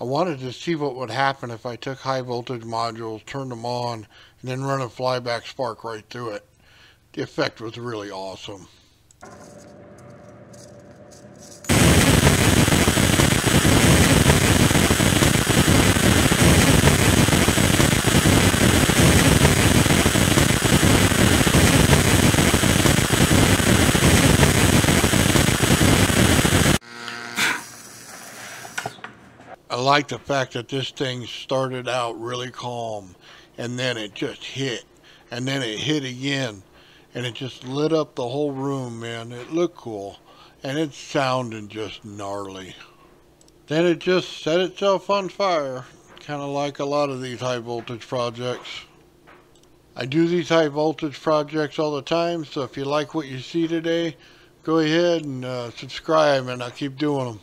I wanted to see what would happen if I took high voltage modules, turned them on, and then run a flyback spark right through it. The effect was really awesome. I like the fact that this thing started out really calm and then it just hit and then it hit again and it just lit up the whole room man. It looked cool and it sounded just gnarly. Then it just set itself on fire kind of like a lot of these high voltage projects. I do these high voltage projects all the time so if you like what you see today go ahead and uh, subscribe and I'll keep doing them